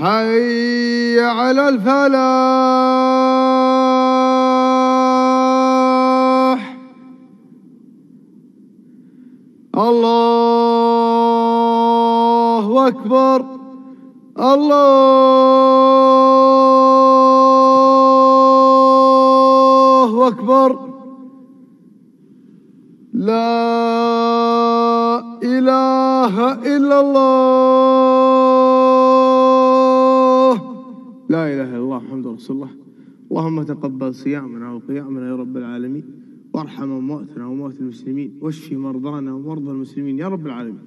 حي على الفلاح. الله أكبر. الله أكبر. لا إله إلا الله. لا إله إلا الله محمد رسول الله. اللهم تقبل صيامنا وقيامنا يا رب العالمين. وارحم أمواتنا وأموات المسلمين. واشف مرضانا ومرضى المسلمين يا رب العالمين.